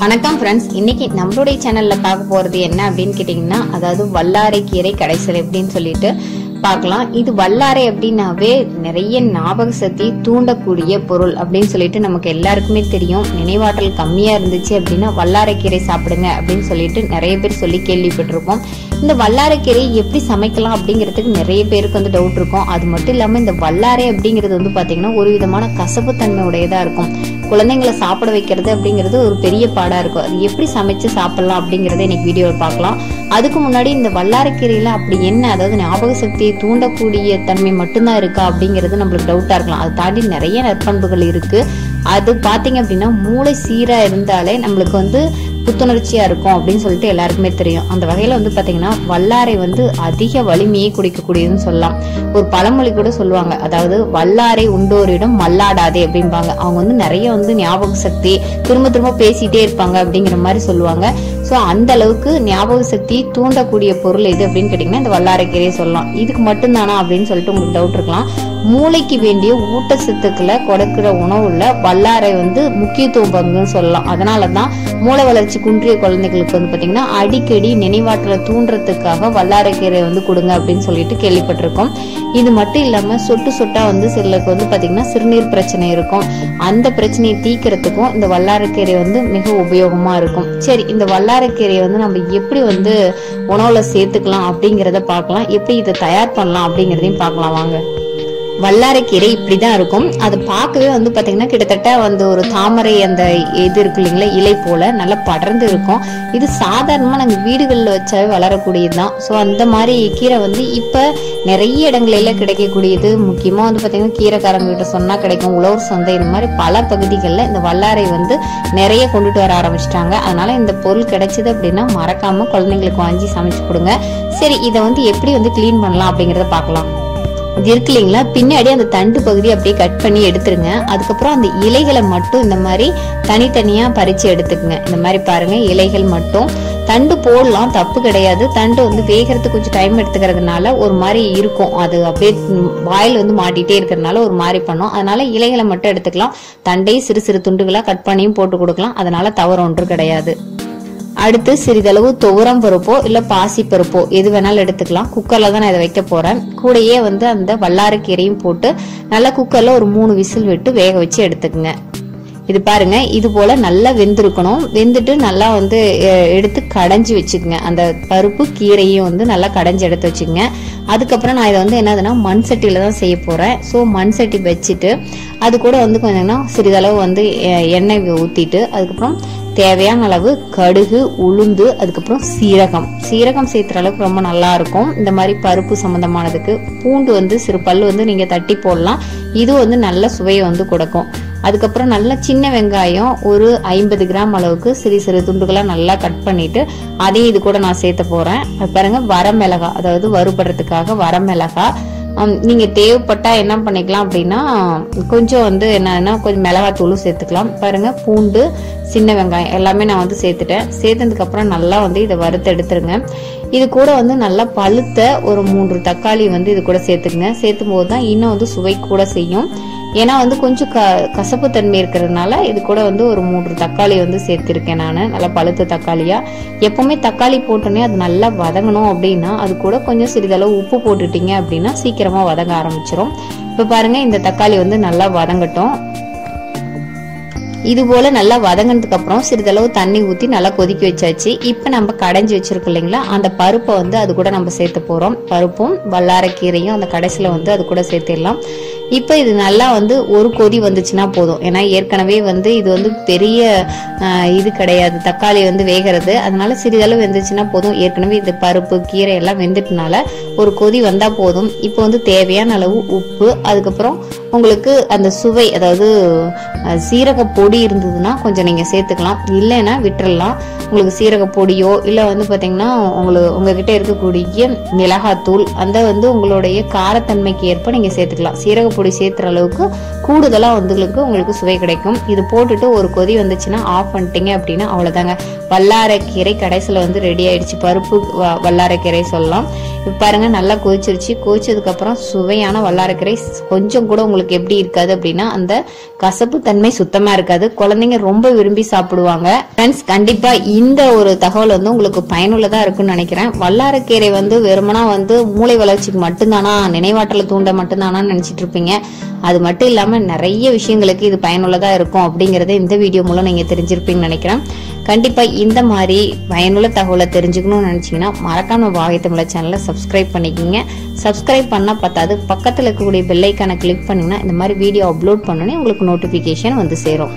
வணக்கம் ஃப்ரெண்ட்ஸ் இன்னைக்கு நம்மளுடைய சேனல்ல பார்க்க போறது என்ன அப்படின்னு கேட்டீங்கன்னா அதாவது வல்லாரை கீரை கடைசல் எப்படின்னு சொல்லிட்டு பார்க்கலாம். இது வல்லாரை அப்படின்னாவே நிறைய ஞாபக சக்தி தூண்டக்கூடிய பொருள் அப்படின்னு சொல்லிட்டு நமக்கு எல்லாருக்குமே தெரியும். நினைவாற்றல் கம்மியா இருந்துச்சு அப்படின்னா வல்லாரை கீரை சாப்பிடுங்க அப்படின்னு சொல்லிட்டு நிறைய பேர் சொல்லி கேள்விப்பட்டிருப்போம். இந்த வல்லாரைக்கீரை எப்படி சமைக்கலாம் அப்படிங்கிறதுக்கு நிறைய பேருக்கு வந்து டவுட் இருக்கும். அது மட்டும் இல்லாம இந்த வல்லாரை அப்படிங்கிறது வந்து பாத்தீங்கன்னா ஒரு விதமான கசப்பு தன்மை உடையதா இருக்கும். குழந்தைங்களை சாப்பிட வைக்கிறது அப்படிங்கிறது ஒரு பெரிய பாடாக இருக்கும். அது எப்படி சமைச்சு சாப்பிடலாம் அப்படிங்கறத இன்னைக்கு வீடியோவில் பார்க்கலாம். அதுக்கு முன்னாடி இந்த வல்லாரக்கீரையில அப்படி என்ன அதாவது ஞாபக சக்தியை தூண்டக்கூடிய தன்மை மட்டும்தான் இருக்கா அப்படிங்கிறது நம்மளுக்கு டவுட்டாக இருக்கலாம். அதை தாண்டி நிறைய நற்பண்புகள் இருக்கு. அது பார்த்தீங்க அப்படின்னா மூளை சீராக இருந்தாலே நம்மளுக்கு வந்து புத்துணர்ச்சியா இருக்கும் அப்படின்னு சொல்லிட்டு எல்லாருக்குமே தெரியும். அந்த வகையில வந்து பாத்தீங்கன்னா வல்லாரை வந்து அதிக வலிமையை குடிக்கக்கூடியதுன்னு சொல்லலாம். ஒரு பழமொழி கூட சொல்லுவாங்க. அதாவது வல்லாரை உண்டோரிடம் மல்லாடாதே அப்படிம்பாங்க. அவங்க வந்து நிறைய வந்து ஞாபக சக்தி திரும்ப திரும்ப பேசிட்டே இருப்பாங்க அப்படிங்கிற மாதிரி சொல்லுவாங்க. ஸோ அந்த அளவுக்கு ஞாபக சக்தி தூண்டக்கூடிய பொருள் எது அப்படின்னு கேட்டிங்கன்னா இந்த வல்லாரைக்கீரையை சொல்லலாம். இதுக்கு மட்டும்தானா அப்படின்னு சொல்லிட்டு உங்களுக்கு டவுட் இருக்கலாம். மூளைக்கு வேண்டிய ஊட்டச்சத்துக்களை கொடுக்கிற உணவுல வல்லாரை வந்து முக்கியத்துவம் பங்குன்னு சொல்லலாம். அதனால தான் மூளை வளர்ச்சி குன்றிய குழந்தைகளுக்கு வந்து பாத்தீங்கன்னா அடிக்கடி நினைவாற்றலை தூண்டுறதுக்காக வல்லாரைக்கீரை வந்து கொடுங்க அப்படின்னு சொல்லிட்டு கேள்விப்பட்டிருக்கோம். இது மட்டும் இல்லாம சொட்டு சொட்டா வந்து சிலருக்கு வந்து பாத்தீங்கன்னா சிறுநீர் பிரச்சனை இருக்கும். அந்த பிரச்சனையை தீக்கிறதுக்கும் இந்த வல்லாரக்கீரை வந்து மிக உபயோகமா இருக்கும். சரி இந்த வல்லாரக்கீரையை வந்து நம்ம எப்படி வந்து உணவுல சேர்த்துக்கலாம் அப்படிங்கறத பார்க்கலாம். எப்படி இதை தயார் பண்ணலாம் அப்படிங்கறதையும் பார்க்கலாம் வாங்க. வல்லாரைக்கீரை இப்படிதான் இருக்கும். அது பார்க்கவே வந்து பார்த்தீங்கன்னா கிட்டத்தட்ட வந்து ஒரு தாமரை அந்த இது இருக்கு இல்லைங்களா இலை போல நல்லா படர்ந்து இருக்கும். இது சாதாரணமாக நாங்கள் வீடுகளில் வச்சாவே வளரக்கூடியது தான் ஸோ அந்த மாதிரி கீரை வந்து இப்போ நிறைய இடங்களில கிடைக்கக்கூடியது. முக்கியமாக வந்து பார்த்தீங்கன்னா கீரைக்காரங்க கிட்ட சொன்னால் கிடைக்கும். உழவர் சந்தை இந்த மாதிரி பல பகுதிகளில் இந்த வல்லாரை வந்து நிறைய கொண்டுட்டு வர ஆரம்பிச்சிட்டாங்க. அதனால இந்த பொருள் கிடைச்சிது அப்படின்னா மறக்காமல் குழந்தைங்களுக்கு வாங்கி சமைச்சு கொடுங்க. சரி இதை வந்து எப்படி வந்து க்ளீன் பண்ணலாம் அப்படிங்கிறத பார்க்கலாம். இது இருக்கு இல்லைங்களா? பின்னாடி அந்த தண்டு பகுதி அப்படியே கட் பண்ணி எடுத்துருங்க. அதுக்கப்புறம் அந்த இலைகளை மட்டும் இந்த மாதிரி தனித்தனியா பறிச்சு எடுத்துக்குங்க. இந்த மாதிரி பாருங்க இலைகள் மட்டும். தண்டு போடலாம் தப்பு கிடையாது. தண்டு வந்து வேகிறதுக்கு கொஞ்சம் டைம் எடுத்துக்கிறதுனால ஒரு மாதிரி இருக்கும். அது அப்படியே வாயில் வந்து மாட்டிகிட்டே இருக்கிறதுனால ஒரு மாதிரி பண்ணும். அதனால இலைகளை மட்டும் எடுத்துக்கலாம். தண்டையும் சிறு சிறு துண்டுகளாக கட் பண்ணியும் போட்டு கொடுக்கலாம். அதனால தவறு ஒன்று கிடையாது. அடுத்து சிறிதளவு துவரம் பருப்போ இல்ல பாசி பருப்போ எது வேணாலும் எடுத்துக்கலாம். குக்கர்ல தான் நான் இதை வைக்க போறேன். கூடயே வந்து அந்த வல்லாரக்கீரையும் போட்டு நல்லா குக்கர்ல ஒரு மூணு விசில் விட்டு வேக வச்சு எடுத்துக்கங்க. இது பாருங்க இது போல நல்லா வெந்திருக்கணும். வெந்துட்டு நல்லா வந்து எடுத்து கடைஞ்சி வச்சுக்கோங்க. அந்த பருப்பு கீரையும் வந்து நல்லா கடைஞ்சி எடுத்து வச்சுக்கோங்க. அதுக்கப்புறம் நான் இதை வந்து என்னதுன்னா மண் சட்டியில தான் செய்ய போறேன். ஸோ மண் சட்டி வச்சுட்டு அது கூட வந்து கொஞ்சம்னா சிறிதளவு வந்து எண்ணெய் ஊத்திட்டு அதுக்கப்புறம் தேவையான அளவு கடுகு உளுந்து அதுக்கப்புறம் சீரகம். சீரகம் சேர்த்துற அளவுக்கு ரொம்ப நல்லா இருக்கும் இந்த மாதிரி பருப்பு சம்பந்தமானதுக்கு பூண்டு வந்து சிறு பல் வந்து நீங்க தட்டி போடலாம். இது வந்து நல்ல சுவையை வந்து கொடுக்கும். அதுக்கப்புறம் நல்ல சின்ன வெங்காயம் ஒரு ஐம்பது கிராம் அளவுக்கு சிறு சிறு துண்டுகளாக நல்லா கட் பண்ணிட்டு அதையும் இது கூட நான் சேர்த்த போறேன். பாருங்க வரமிளகா அதாவது வறுபடுறதுக்காக வரமிளகா. நீங்கள் தேவைப்பட்டால் என்ன பண்ணிக்கலாம் அப்படின்னா கொஞ்சம் வந்து என்னன்னா கொஞ்சம் மிளகாத்தூளும் சேர்த்துக்கலாம். பாருங்கள் பூண்டு சின்ன வெங்காயம் எல்லாமே நான் வந்து சேர்த்துட்டேன். சேர்த்ததுக்கப்புறம் நல்லா வந்து இதை வறுத்து எடுத்துருங்க. இது கூட வந்து நல்லா பழுத்த ஒரு மூன்று தக்காளி வந்து இது கூட சேர்த்துக்குங்க. சேர்த்தும் போது தான் இன்னும் வந்து சுவை கூட செய்யும். ஏன்னா வந்து கொஞ்சம் க கசப்பு தன்மை இருக்கிறதுனால இது கூட வந்து ஒரு மூன்று தக்காளி வந்து சேர்த்திருக்கேன் நான். நல்லா பழுத்த தக்காளியா. எப்பவுமே தக்காளி போட்டோன்னே அது நல்லா வதங்கணும் அப்படின்னா அது கூட கொஞ்சம் சிறிதளவு உப்பு போட்டுட்டீங்க அப்படின்னா சீக்கிரமா வதங்க ஆரம்பிச்சிடும் இப்போ பாருங்க இந்த தக்காளி வந்து நல்லா வதங்கட்டும். இது போல நல்லா வதங்கினதுக்கு அப்புறம் சிறிதளவு தண்ணி ஊத்தி நல்லா கொதிக்க வச்சாச்சு. இப்ப நம்ம கடைஞ்சி வச்சிருக்கோம் இல்லைங்களா? அந்த பருப்பை வந்து அது கூட நம்ம சேர்த்து போறோம். பருப்பும் வல்லாரக்கீரையும் அந்த கடைசியில வந்து அது கூட சேர்த்திடலாம். இப்ப இது நல்லா வந்து ஒரு கொதி வந்துச்சுன்னா போதும். ஏன்னா ஏற்கனவே வந்து இது வந்து பெரிய இது கிடையாது. தக்காளி வந்து வேகிறது. அதனால சிறிதளவு வெந்துச்சுன்னா போதும். ஏற்கனவே இது பருப்பு கீரை எல்லாம் வெந்துட்டனால ஒரு கொதி வந்தா போதும். இப்போ வந்து தேவையான அளவு உப்பு அதுக்கப்புறம் உங்களுக்கு அந்த சுவை அதாவது சீரக பொடி இருந்ததுன்னா கொஞ்சம் நீங்கள் சேர்த்துக்கலாம். இல்லைன்னா விட்டுறலாம். உங்களுக்கு சீரக பொடியோ இல்லை வந்து பார்த்தீங்கன்னா உங்களுக்கு உங்ககிட்ட இருக்கக்கூடிய மிளகாத்தூள் அந்த வந்து உங்களுடைய காரத்தன்மைக்கு ஏற்ப நீங்கள் சேர்த்துக்கலாம். சீரக பொடி சேர்த்துற அளவுக்கு கூடுதலாக வந்துங்களுக்கு உங்களுக்கு சுவை கிடைக்கும். இது போட்டுட்டு ஒரு கொதி வந்துச்சுன்னா ஆஃப் பண்ணிட்டீங்க அப்படின்னா அவ்வளோதாங்க வல்லாரக்கீரை கடைசியில் வந்து ரெடி ஆயிடுச்சு. பருப்பு வ- சொல்லலாம். இப்போ பாருங்கள் நல்லா கொதிச்சிருச்சு. கொதிச்சதுக்கப்புறம் சுவையான வல்லாரக்கீரை கொஞ்சம் கூட உங்களுக்கு உங்களுக்கு எப்படி இருக்காது அப்படின்னா அந்த கசப்பு தன்மை சுத்தமா இருக்காது. குழந்தைங்க ரொம்ப விரும்பி சாப்பிடுவாங்க. ஃப்ரெண்ட்ஸ் கண்டிப்பா இந்த ஒரு தகவல் வந்து உங்களுக்கு பயனுள்ளதா இருக்கும்னு நினைக்கிறேன். வல்லாரக்கீரை வந்து வெறுமனா வந்து மூளை வளர்ச்சிக்கு மட்டும்தானா நினைவாற்றலை தூண்ட மட்டும்தானான்னு நினைச்சிட்டு இருப்பீங்க. அது மட்டும் இல்லாம நிறைய விஷயங்களுக்கு இது பயனுள்ளதா இருக்கும் அப்படிங்கறத இந்த வீடியோ மூலம் நீங்க தெரிஞ்சிருப்பீங்கன்னு நினைக்கிறேன். கண்டிப்பாக இந்த மாதிரி பயனுள்ள தகவலை தெரிஞ்சுக்கணும்னு நினச்சிங்கன்னா மறக்காம வாகை தமிழ் சேனலை சப்ஸ்கிரைப் பண்ணிக்கிங்க. சப்ஸ்கிரைப் பண்ணால் பத்தாது. பக்கத்தில் இருக்கக்கூடிய பெல்லைக்கான கிளிக் பண்ணிங்கன்னா இந்த மாதிரி வீடியோ அப்லோட் பண்ணோன்னே உங்களுக்கு நோட்டிஃபிகேஷன் வந்து சேரும்.